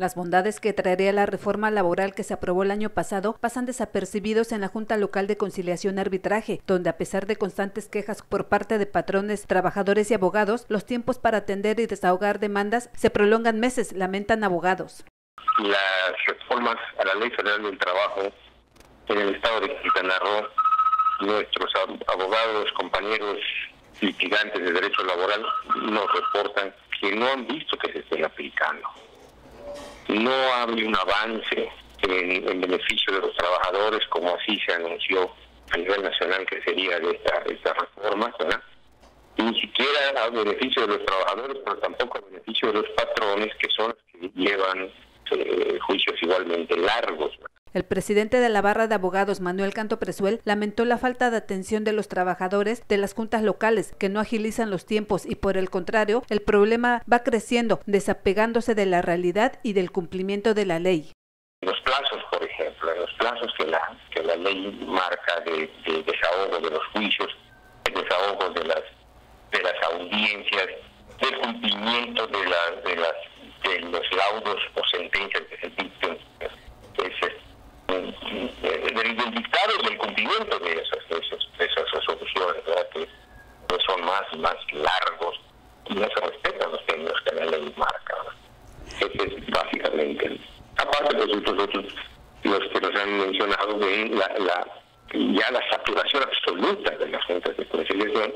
Las bondades que traería la reforma laboral que se aprobó el año pasado pasan desapercibidos en la Junta Local de Conciliación Arbitraje, donde a pesar de constantes quejas por parte de patrones, trabajadores y abogados, los tiempos para atender y desahogar demandas se prolongan meses, lamentan abogados. Las reformas a la Ley Federal del Trabajo en el estado de Quintana Roo, nuestros abogados, compañeros litigantes de derecho laboral nos reportan que no han visto que se estén aplicando no hay un avance en, beneficio de los trabajadores como así se anunció a nivel nacional que sería de esta, esta reforma, ¿verdad? ni siquiera a beneficio de los trabajadores, pero tampoco a beneficio de los patrones, que son los que llevan eh, juicios igualmente largos. El presidente de la barra de abogados, Manuel Canto Presuel, lamentó la falta de atención de los trabajadores de las juntas locales, que no agilizan los tiempos y por el contrario, el problema va creciendo, desapegándose de la realidad y del cumplimiento de la ley. Los plazos, por ejemplo, los plazos que la, que la ley marca de, desahogo de los juicios, de desahogo de las, de las audiencias, del cumplimiento de, de, las, de los laudos o sentencias que se y del cumplimiento de esas, esas, resoluciones, que son más, más largos y no se respetan los términos que la ley marca. Ese es básicamente. Aparte de los otros, los que nos han mencionado de la, la, ya la saturación absoluta de las juntas de conciliación,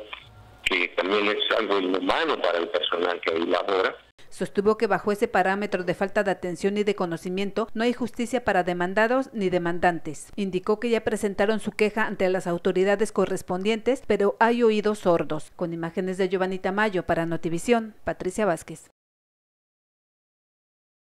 que también es algo inhumano para el personal que ahí labora, Sostuvo que bajo ese parámetro de falta de atención y de conocimiento no hay justicia para demandados ni demandantes. Indicó que ya presentaron su queja ante las autoridades correspondientes, pero hay oídos sordos. Con imágenes de Giovanni Tamayo para Notivisión, Patricia Vázquez.